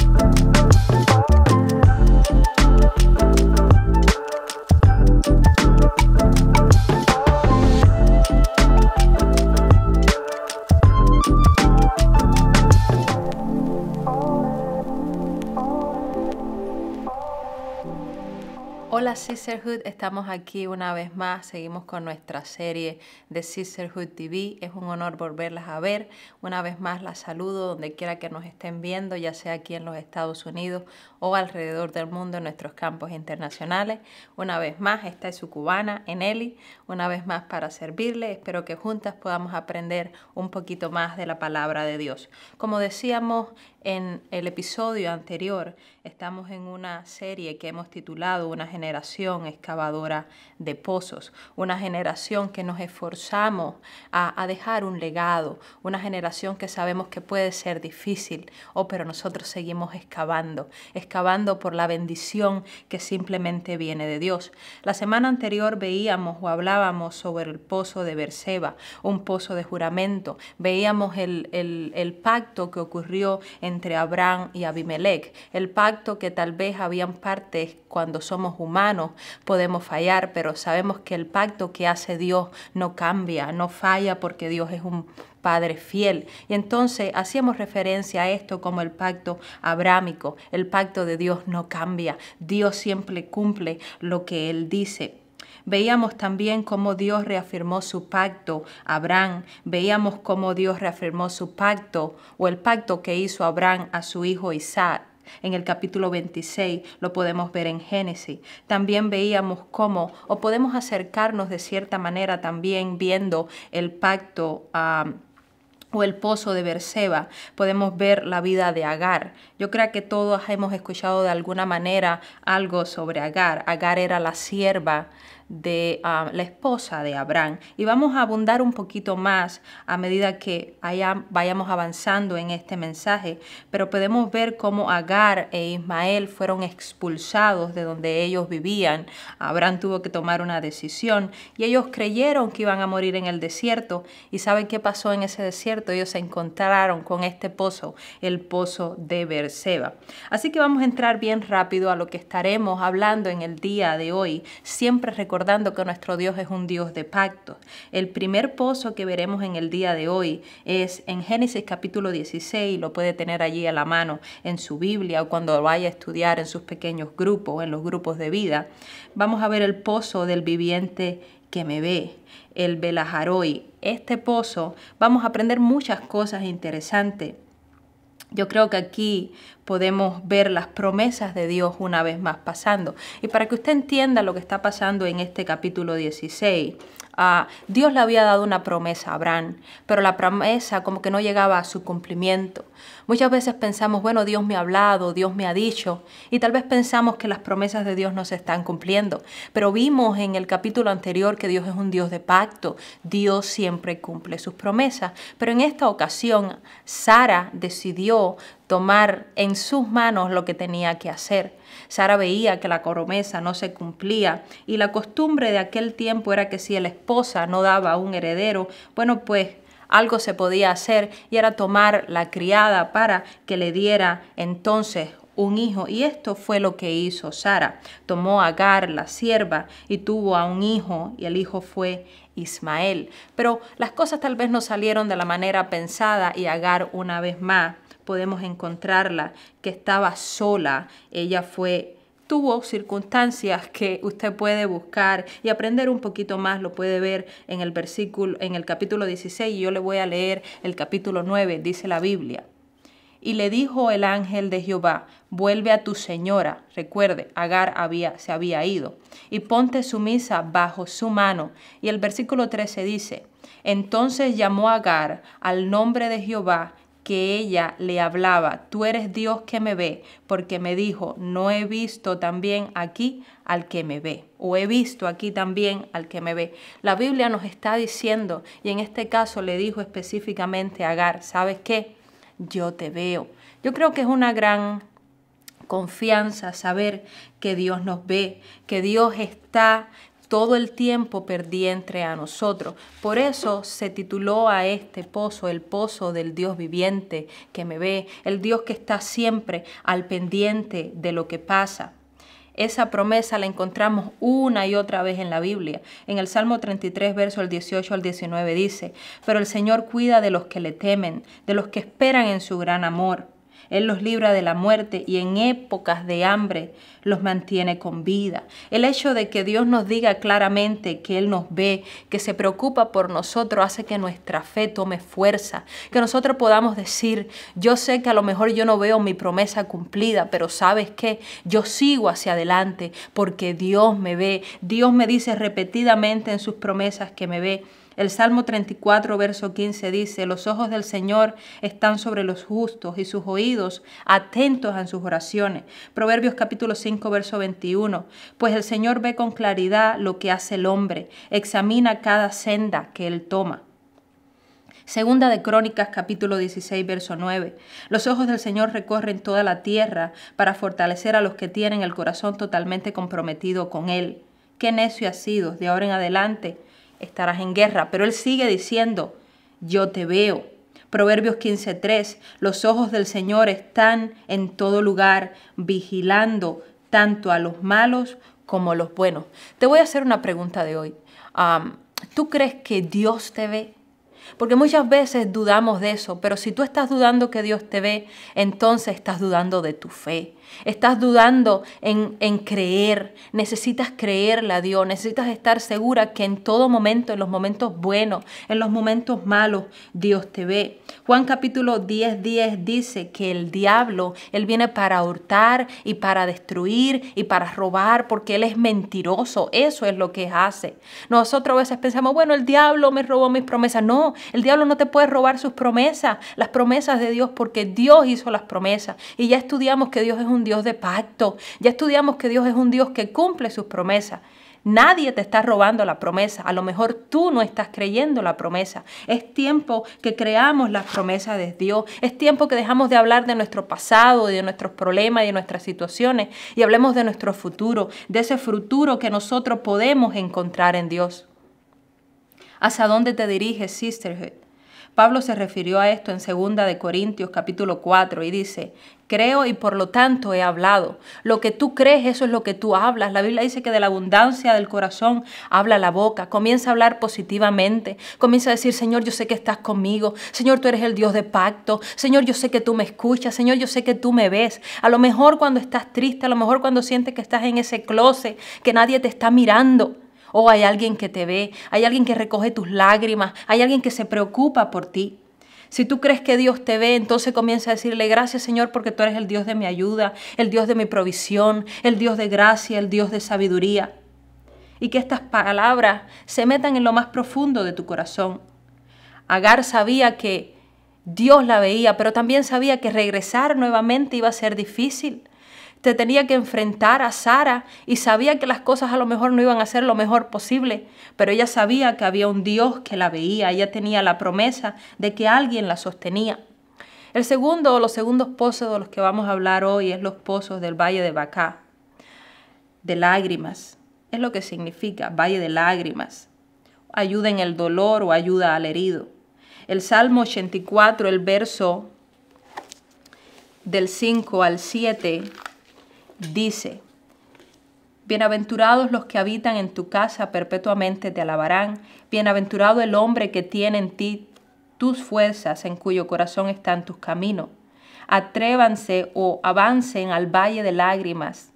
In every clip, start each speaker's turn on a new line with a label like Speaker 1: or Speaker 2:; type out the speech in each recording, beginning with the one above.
Speaker 1: you Sisterhood, estamos aquí una vez más, seguimos con nuestra serie de Sisterhood TV. Es un honor volverlas a ver. Una vez más las saludo donde quiera que nos estén viendo, ya sea aquí en los Estados Unidos o alrededor del mundo en nuestros campos internacionales. Una vez más, esta es su cubana, Eneli, una vez más para servirle. Espero que juntas podamos aprender un poquito más de la palabra de Dios. Como decíamos en el episodio anterior, estamos en una serie que hemos titulado Una generación excavadora de pozos, una generación que nos esforzamos a, dejar un legado, una generación que sabemos que puede ser difícil, oh, pero nosotros seguimos excavando, excavando por la bendición que simplemente viene de Dios. La semana anterior veíamos o hablábamos sobre el pozo de Berseba, un pozo de juramento, veíamos el, el pacto que ocurrió en entre Abraham y Abimelech, el pacto que tal vez habían partes cuando somos humanos podemos fallar, pero sabemos que el pacto que hace Dios no cambia, no falla porque Dios es un Padre fiel. Y entonces hacíamos referencia a esto como el pacto abrámico. El pacto de Dios no cambia. Dios siempre cumple lo que Él dice. Veíamos también cómo Dios reafirmó su pacto a Abraham, veíamos cómo Dios reafirmó su pacto o el pacto que hizo Abraham a su hijo Isaac. En el capítulo 26 lo podemos ver en Génesis. También veíamos cómo, o podemos acercarnos de cierta manera también viendo el pacto o el pozo de Berseba, podemos ver la vida de Agar. Yo creo que todos hemos escuchado de alguna manera algo sobre Agar. Agar era la sierva de ah, la esposa de Abraham. Y vamos a abundar un poquito más a medida que vayamos avanzando en este mensaje, pero podemos ver cómo Agar e Ismael fueron expulsados de donde ellos vivían. Abraham tuvo que tomar una decisión y ellos creyeron que iban a morir en el desierto. ¿Y saben qué pasó en ese desierto? Ellos se encontraron con este pozo, el pozo de Berseba. Así que vamos a entrar bien rápido a lo que estaremos hablando en el día de hoy. Siempre recordando que nuestro Dios es un Dios de pactos. El primer pozo que veremos en el día de hoy es en Génesis capítulo 16, lo puede tener allí a la mano en su Biblia o cuando vaya a estudiar en sus pequeños grupos, en los grupos de vida. Vamos a ver el pozo del viviente que me ve, el Belajaroi. Este pozo, vamos a aprender muchas cosas interesantes. Yo creo que aquí podemos ver las promesas de Dios una vez más pasando. Y para que usted entienda lo que está pasando en este capítulo 16, Ah, Dios le había dado una promesa a Abraham, pero la promesa como que no llegaba a su cumplimiento. Muchas veces pensamos, bueno, Dios me ha hablado, Dios me ha dicho, y tal vez pensamos que las promesas de Dios no se están cumpliendo. Pero vimos en el capítulo anterior que Dios es un Dios de pacto, Dios siempre cumple sus promesas. Pero en esta ocasión, Sara decidió tomar en sus manos lo que tenía que hacer. Sara veía que la promesa no se cumplía y la costumbre de aquel tiempo era que si la esposa no daba un heredero, bueno, pues algo se podía hacer y era tomar la criada para que le diera entonces un hijo. Y esto fue lo que hizo Sara. Tomó a Agar, la sierva, y tuvo a un hijo, y el hijo fue Ismael. Pero las cosas tal vez no salieron de la manera pensada y Agar una vez más podemos encontrarla que estaba sola. Ella fue tuvo circunstancias que usted puede buscar y aprender un poquito más, lo puede ver en el versículo en el capítulo 16 y yo le voy a leer el capítulo 9, dice la Biblia. Y le dijo el ángel de Jehová, vuelve a tu señora, recuerde, Agar había, se había ido, y ponte sumisa bajo su mano. Y el versículo 13 dice, entonces llamó Agar al nombre de Jehová que ella le hablaba, tú eres Dios que me ve, porque me dijo, no he visto también aquí al que me ve, o he visto aquí también al que me ve. La Biblia nos está diciendo, y en este caso le dijo específicamente a Agar, ¿sabes qué? Yo te veo. Yo creo que es una gran confianza saber que Dios nos ve, que Dios está todo el tiempo perdí entre a nosotros. Por eso se tituló a este pozo el pozo del Dios viviente que me ve, el Dios que está siempre al pendiente de lo que pasa. Esa promesa la encontramos una y otra vez en la Biblia. En el Salmo 33, verso del 18 al 19 dice, Pero el Señor cuida de los que le temen, de los que esperan en su gran amor. Él los libra de la muerte y en épocas de hambre los mantiene con vida. El hecho de que Dios nos diga claramente que Él nos ve, que se preocupa por nosotros, hace que nuestra fe tome fuerza, que nosotros podamos decir, yo sé que a lo mejor yo no veo mi promesa cumplida, pero sabes qué, yo sigo hacia adelante porque Dios me ve, Dios me dice repetidamente en sus promesas que me ve. El Salmo 34, verso 15 dice, los ojos del Señor están sobre los justos y sus oídos atentos a sus oraciones. Proverbios capítulo 5, verso 21, pues el Señor ve con claridad lo que hace el hombre, examina cada senda que él toma. Segunda de Crónicas capítulo 16 verso 9. Los ojos del Señor recorren toda la tierra para fortalecer a los que tienen el corazón totalmente comprometido con Él. Qué necio has sido de ahora en adelante estarás en guerra. Pero él sigue diciendo, yo te veo. Proverbios 15:3, los ojos del Señor están en todo lugar, vigilando tanto a los malos como a los buenos. Te voy a hacer una pregunta de hoy. ¿Tú crees que Dios te ve? Porque muchas veces dudamos de eso, pero si tú estás dudando que Dios te ve, entonces estás dudando de tu fe. Estás dudando en, en, creer, necesitas creerle a Dios, necesitas estar segura que en todo momento, en los momentos buenos, en los momentos malos, Dios te ve. Juan capítulo 10, 10 dice que el diablo, él viene para hurtar y para destruir y para robar porque él es mentiroso, eso es lo que hace. Nosotros a veces pensamos, bueno, el diablo me robó mis promesas. No, el diablo no te puede robar sus promesas, las promesas de Dios, porque Dios hizo las promesas. Y ya estudiamos que Dios es un Dios de pacto. Ya estudiamos que Dios es un Dios que cumple sus promesas. Nadie te está robando la promesa. A lo mejor tú no estás creyendo la promesa. Es tiempo que creamos las promesas de Dios. Es tiempo que dejamos de hablar de nuestro pasado, de nuestros problemas y de nuestras situaciones y hablemos de nuestro futuro, de ese futuro que nosotros podemos encontrar en Dios. ¿Hacia dónde te diriges, Sisterhood? Pablo se refirió a esto en 2 de Corintios capítulo 4 y dice, creo y por lo tanto he hablado. Lo que tú crees, eso es lo que tú hablas. La Biblia dice que de la abundancia del corazón habla la boca. Comienza a hablar positivamente. Comienza a decir, Señor, yo sé que estás conmigo. Señor, tú eres el Dios de pacto. Señor, yo sé que tú me escuchas. Señor, yo sé que tú me ves. A lo mejor cuando estás triste, a lo mejor cuando sientes que estás en ese closet, que nadie te está mirando. Oh, hay alguien que te ve, hay alguien que recoge tus lágrimas, hay alguien que se preocupa por ti. Si tú crees que Dios te ve, entonces comienza a decirle gracias Señor porque tú eres el Dios de mi ayuda, el Dios de mi provisión, el Dios de gracia, el Dios de sabiduría. Y que estas palabras se metan en lo más profundo de tu corazón. Agar sabía que Dios la veía, pero también sabía que regresar nuevamente iba a ser difícil te tenía que enfrentar a Sara y sabía que las cosas a lo mejor no iban a ser lo mejor posible, pero ella sabía que había un Dios que la veía, ella tenía la promesa de que alguien la sostenía. El segundo o los segundos pozos de los que vamos a hablar hoy es los pozos del Valle de Bacá, de lágrimas. Es lo que significa Valle de lágrimas. Ayuda en el dolor o ayuda al herido. El Salmo 84, el verso del 5 al 7 dice, Bienaventurados los que habitan en tu casa perpetuamente te alabarán, bienaventurado el hombre que tiene en ti tus fuerzas, en cuyo corazón están tus caminos. Atrévanse o avancen al valle de lágrimas.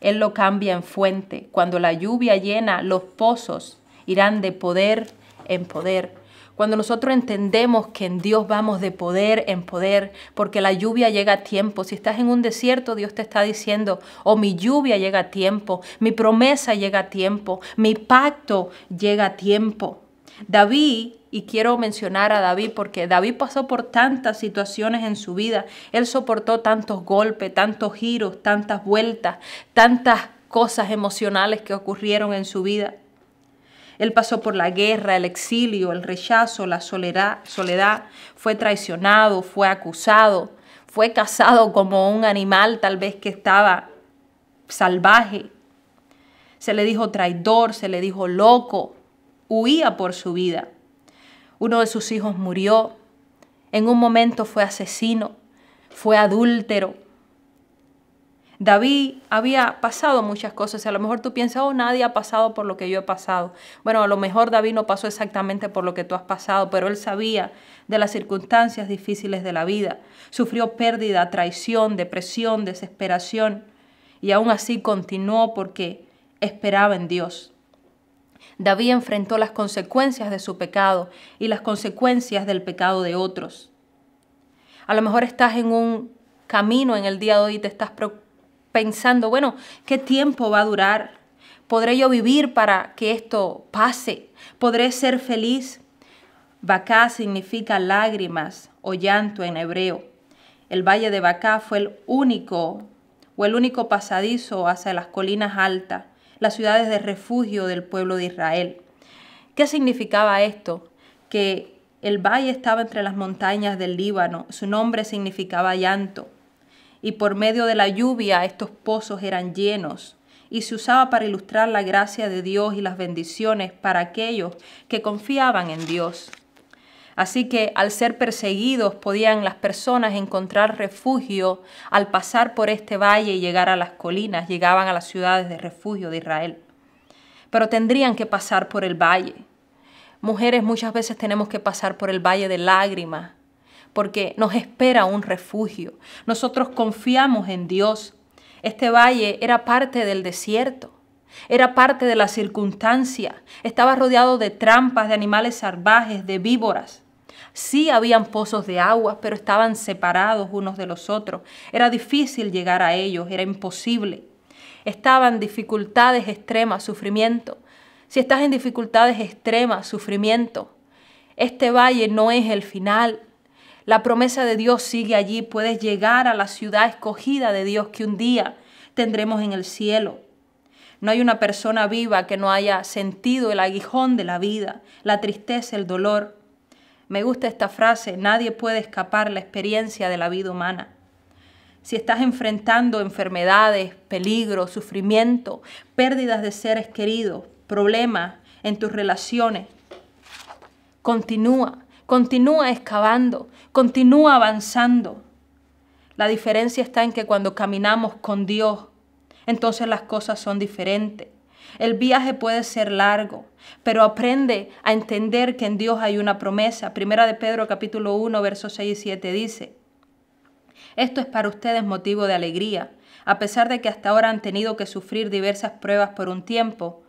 Speaker 1: Él lo cambia en fuente. Cuando la lluvia llena los pozos, irán de poder en poder. Cuando nosotros entendemos que en Dios vamos de poder en poder, porque la lluvia llega a tiempo. Si estás en un desierto, Dios te está diciendo, oh, mi lluvia llega a tiempo, mi promesa llega a tiempo, mi pacto llega a tiempo. David, y quiero mencionar a David porque David pasó por tantas situaciones en su vida, él soportó tantos golpes, tantos giros, tantas vueltas, tantas cosas emocionales que ocurrieron en su vida. Él pasó por la guerra, el exilio, el rechazo, la soledad, fue traicionado, fue acusado, fue cazado como un animal tal vez que estaba salvaje. Se le dijo traidor, se le dijo loco, huía por su vida. Uno de sus hijos murió, en un momento fue asesino, fue adúltero, David había pasado muchas cosas a lo mejor tú piensas, oh, nadie ha pasado por lo que yo he pasado. Bueno, a lo mejor David no pasó exactamente por lo que tú has pasado, pero él sabía de las circunstancias difíciles de la vida. Sufrió pérdida, traición, depresión, desesperación y aún así continuó porque esperaba en Dios. David enfrentó las consecuencias de su pecado y las consecuencias del pecado de otros. A lo mejor estás en un camino en el día de hoy y te estás preocupando pensando, bueno, ¿qué tiempo va a durar? ¿Podré yo vivir para que esto pase? ¿Podré ser feliz? Bacá significa lágrimas o llanto en hebreo. El valle de Bacá fue el único o el único pasadizo hacia las colinas altas, las ciudades de refugio del pueblo de Israel. ¿Qué significaba esto? Que el valle estaba entre las montañas del Líbano, su nombre significaba llanto y por medio de la lluvia estos pozos eran llenos y se usaba para ilustrar la gracia de Dios y las bendiciones para aquellos que confiaban en Dios. Así que al ser perseguidos podían las personas encontrar refugio al pasar por este valle y llegar a las colinas, llegaban a las ciudades de refugio de Israel. Pero tendrían que pasar por el valle. Mujeres muchas veces tenemos que pasar por el valle de lágrimas, porque nos espera un refugio. Nosotros confiamos en Dios. Este valle era parte del desierto, era parte de la circunstancia, estaba rodeado de trampas, de animales salvajes, de víboras. Sí habían pozos de agua, pero estaban separados unos de los otros. Era difícil llegar a ellos, era imposible. Estaban dificultades extremas, sufrimiento. Si estás en dificultades extremas, sufrimiento, este valle no es el final, la promesa de Dios sigue allí. Puedes llegar a la ciudad escogida de Dios que un día tendremos en el cielo. No hay una persona viva que no haya sentido el aguijón de la vida, la tristeza, el dolor. Me gusta esta frase, nadie puede escapar la experiencia de la vida humana. Si estás enfrentando enfermedades, peligro, sufrimiento, pérdidas de seres queridos, problemas en tus relaciones, continúa, Continúa excavando, continúa avanzando. La diferencia está en que cuando caminamos con Dios, entonces las cosas son diferentes. El viaje puede ser largo, pero aprende a entender que en Dios hay una promesa. Primera de Pedro capítulo 1, versos 6 y 7 dice, Esto es para ustedes motivo de alegría, a pesar de que hasta ahora han tenido que sufrir diversas pruebas por un tiempo.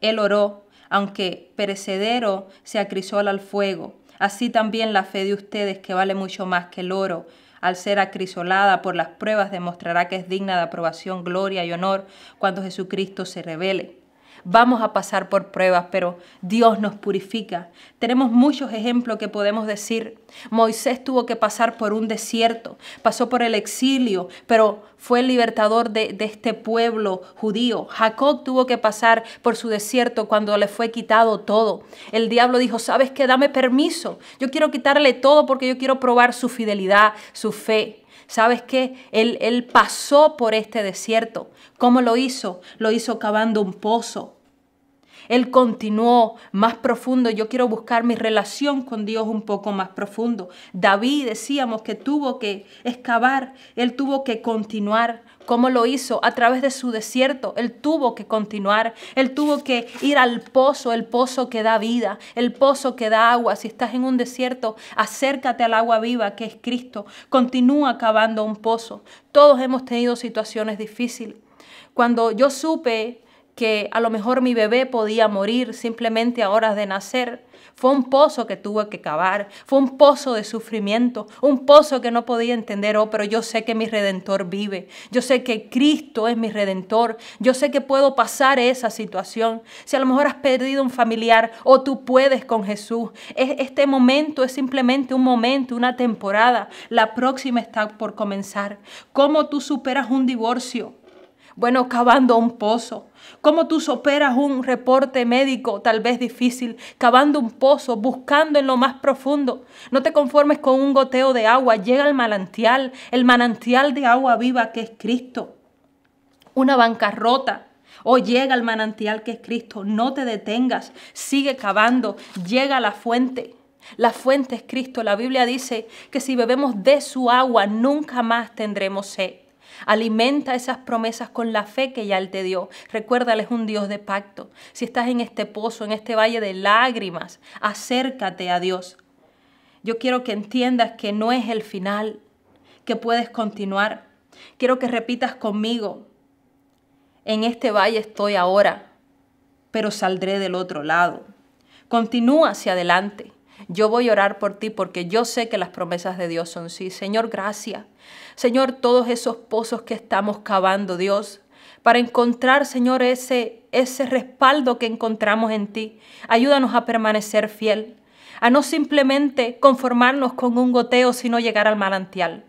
Speaker 1: Él oró, aunque perecedero se acrisó al fuego Así también la fe de ustedes, que vale mucho más que el oro, al ser acrisolada por las pruebas, demostrará que es digna de aprobación, gloria y honor cuando Jesucristo se revele. Vamos a pasar por pruebas, pero Dios nos purifica. Tenemos muchos ejemplos que podemos decir. Moisés tuvo que pasar por un desierto, pasó por el exilio, pero fue el libertador de, este pueblo judío. Jacob tuvo que pasar por su desierto cuando le fue quitado todo. El diablo dijo, ¿sabes qué? Dame permiso. Yo quiero quitarle todo porque yo quiero probar su fidelidad, su fe. ¿Sabes qué? Él, él pasó por este desierto. ¿Cómo lo hizo? Lo hizo cavando un pozo. Él continuó más profundo. Yo quiero buscar mi relación con Dios un poco más profundo. David decíamos que tuvo que excavar, él tuvo que continuar. ¿Cómo lo hizo? A través de su desierto. Él tuvo que continuar. Él tuvo que ir al pozo, el pozo que da vida, el pozo que da agua. Si estás en un desierto, acércate al agua viva que es Cristo. Continúa cavando un pozo. Todos hemos tenido situaciones difíciles. Cuando yo supe que a lo mejor mi bebé podía morir simplemente a horas de nacer. Fue un pozo que tuve que cavar, fue un pozo de sufrimiento, un pozo que no podía entender, oh, pero yo sé que mi redentor vive, yo sé que Cristo es mi redentor, yo sé que puedo pasar esa situación. Si a lo mejor has perdido un familiar o tú puedes con Jesús, este momento es simplemente un momento, una temporada, la próxima está por comenzar. ¿Cómo tú superas un divorcio? Bueno, cavando un pozo. ¿Cómo tú superas un reporte médico tal vez difícil? Cavando un pozo, buscando en lo más profundo. No te conformes con un goteo de agua. Llega al manantial, el manantial de agua viva que es Cristo. Una bancarrota. Oh, llega al manantial que es Cristo, no te detengas, sigue cavando, llega a la fuente. La fuente es Cristo. La Biblia dice que si bebemos de su agua, nunca más tendremos sed. Alimenta esas promesas con la fe que ya Él te dio. Recuérdale, es un Dios de pacto. Si estás en este pozo, en este valle de lágrimas, acércate a Dios. Yo quiero que entiendas que no es el final, que puedes continuar. Quiero que repitas conmigo, en este valle estoy ahora, pero saldré del otro lado. Continúa hacia adelante. Yo voy a orar por ti porque yo sé que las promesas de Dios son sí. Señor, gracias. Señor, todos esos pozos que estamos cavando, Dios, para encontrar, Señor, ese, ese respaldo que encontramos en ti. Ayúdanos a permanecer fiel, a no simplemente conformarnos con un goteo, sino llegar al manantial.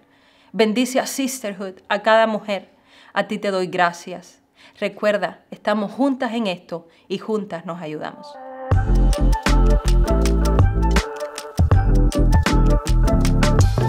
Speaker 1: Bendice a Sisterhood, a cada mujer. A ti te doy gracias. Recuerda, estamos juntas en esto y juntas nos ayudamos. Thank you.